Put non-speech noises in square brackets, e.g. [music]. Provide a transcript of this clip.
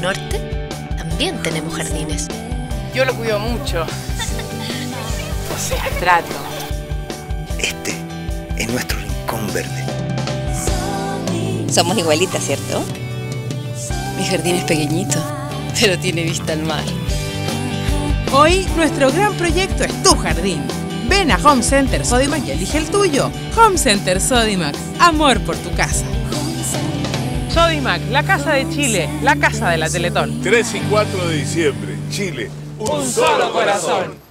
norte también tenemos jardines. Yo lo cuido mucho. [laughs] O sea, trato. Este es nuestro rincón verde. Somos igualitas, ¿cierto? Mi jardín es pequeñito, pero tiene vista al mar. Hoy nuestro gran proyecto es tu jardín. Ven a Home Center Sodimac y elige el tuyo. Home Center Sodimac, amor por tu casa. Sodimac, la casa de Chile, la casa de la Teletón. 3 y 4 de diciembre, Chile. Un solo corazón.